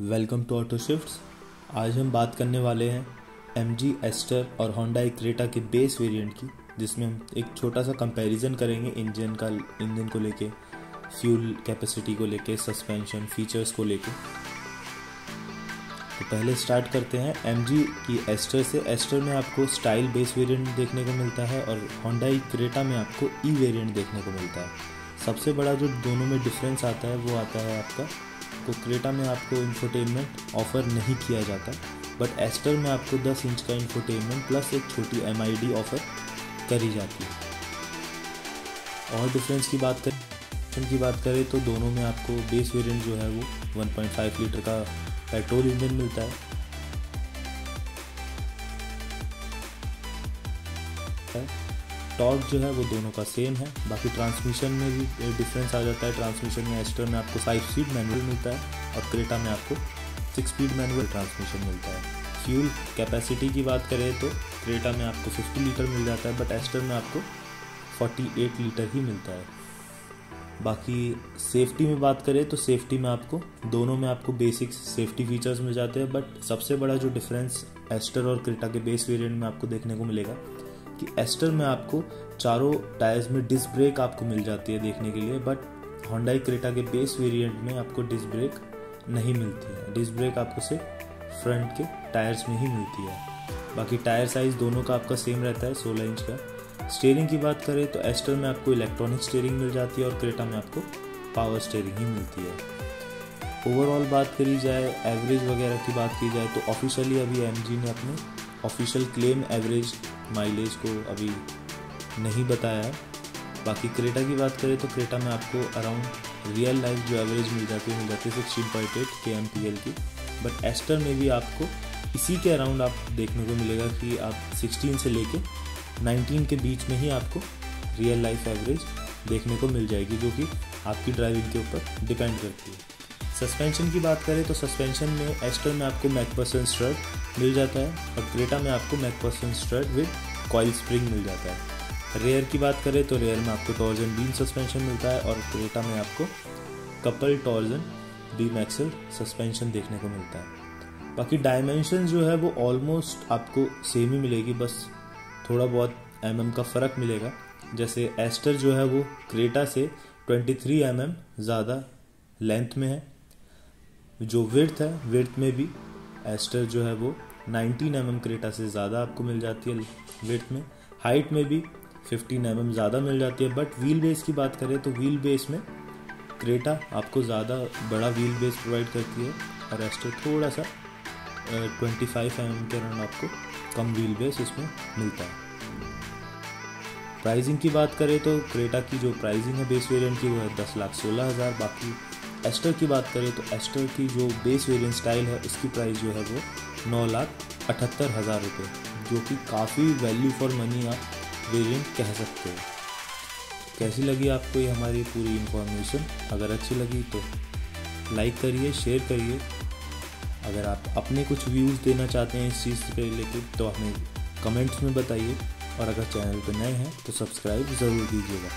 Welcome to auto shifts. आज हम बात करने वाले हैं एम जी एस्टर और होंडा क्रेटा के बेस वेरिएंट की, जिसमें हम एक छोटा सा कंपैरिजन करेंगे इंजन का इंजन को लेके फ्यूल कैपेसिटी को लेके सस्पेंशन फीचर्स को लेके। तो पहले स्टार्ट करते हैं एम जी की एस्टर से। एस्टर में आपको स्टाइल बेस वेरिएंट देखने को मिलता है और होंडा क्रेटा में आपको ई वेरिएंट देखने को मिलता है। सबसे बड़ा जो दोनों में डिफरेंस आता है, वो आता है आपका तो क्रेटा में आपको इंफोटेनमेंट ऑफ़र नहीं किया जाता बट एस्टर में आपको 10 इंच का इंफोटेनमेंट प्लस एक छोटी एम ऑफ़र करी जाती है। और डिफरेंस की बात करें की बात करें तो दोनों में आपको बेस वेरिएंट जो है वो 1.5 लीटर का पेट्रोल इंजन मिलता है। टॉर्क जो है, वो दोनों का सेम है। बाकी ट्रांसमिशन में भी डिफरेंस आ जाता है। ट्रांसमिशन में एस्टर में आपको फाइव स्पीड मैनुअल मिलता है और क्रेटा में आपको सिक्स स्पीड मैनुअल ट्रांसमिशन मिलता है। फ्यूल कैपेसिटी की बात करें तो क्रेटा में आपको 50 लीटर मिल जाता है बट एस्टर में आपको 48 लीटर ही मिलता है। बाकी सेफ्टी में बात करें तो सेफ्टी में आपको, दोनों में आपको बेसिक सेफ्टी फीचर्स मिल जाते हैं बट सबसे बड़ा जो डिफरेंस एस्टर और क्रेटा के बेस वेरिएंट में आपको देखने को मिलेगा कि एस्टर में आपको चारों टायर्स में डिस्क ब्रेक आपको मिल जाती है देखने के लिए बट होंडाई क्रेटा के बेस वेरिएंट में आपको डिस्क ब्रेक नहीं मिलती है। डिस्क ब्रेक आपको सिर्फ़ फ्रंट के टायर्स में ही मिलती है। बाकी टायर साइज़ दोनों का आपका सेम रहता है 16 इंच का। स्टेयरिंग की बात करें तो एस्टर में आपको इलेक्ट्रॉनिक स्टेयरिंग मिल जाती है और क्रेटा में आपको पावर स्टेयरिंग ही मिलती है। ओवरऑल बात करी जाए एवरेज वगैरह की बात की जाए तो ऑफिशियली अभी एम ने अपने ऑफिशियल क्लेम एवरेज माइलेज को अभी नहीं बताया है। बाकी क्रेटा की बात करें तो क्रेटा में आपको अराउंड रियल लाइफ जो एवरेज मिल जाती है, मिल जाती है sixteen point eight K M P L की। बट एस्टर में भी आपको इसी के अराउंड आप देखने को मिलेगा कि आप 16 से लेके 19 के बीच में ही आपको रियल लाइफ एवरेज देखने को मिल जाएगी, जो कि आपकी ड्राइविंग के ऊपर डिपेंड करती है। सस्पेंशन की बात करें तो सस्पेंशन में एस्टर में आपको मैकपर्सन स्ट्रट मिल जाता है। और क्रेटा में आपको MacPherson strut with coil spring मिल जाता है। रेयर की बात करें तो रेयर में आपको टॉर्जन बीम सस्पेंशन मिलता है और क्रेटा में आपको couple torsion beam axle suspension देखने को मिलता है। बाकी डायमेंशन जो है वो ऑलमोस्ट आपको सेम ही मिलेगी, बस थोड़ा बहुत एम mm का फ़र्क मिलेगा। जैसे एस्टर जो है वो क्रेटा से 23 एम mm ज़्यादा लेंथ में है। जो विर्थ है विर्थ में भी एस्टर जो है वो 19 एम mm क्रेटा से ज़्यादा आपको मिल जाती है विर्थ में। हाइट में भी 15 एम mm ज़्यादा मिल जाती है बट व्हील बेस की बात करें तो व्हील बेस में क्रेटा आपको ज़्यादा बड़ा व्हील बेस प्रोवाइड करती है और एस्टर थोड़ा सा ट्वेंटी फाइव एम के अराउंड आपको कम व्हील बेस इसमें मिलता है। प्राइसिंग की बात करें तो क्रेटा की जो प्राइसिंग है बेस वेरिएंट की वो है दस लाख सोलह हज़ार, बाकी एस्टर की बात करें तो एस्टर की जो बेस वेरिएंट स्टाइल है, उसकी प्राइस जो है वो नौ लाख अठहत्तर हज़ार रुपये जो कि काफ़ी वैल्यू फॉर मनी आप वेरिएंट कह सकते हो। कैसी लगी आपको ये हमारी पूरी इन्फॉर्मेशन अगर अच्छी लगी तो लाइक करिए शेयर करिए। अगर आप अपने कुछ व्यूज़ देना चाहते हैं इस चीज़ के रिलेटेड तो हमें कमेंट्स में बताइए। और अगर चैनल पर नए हैं तो सब्सक्राइब ज़रूर कीजिएगा।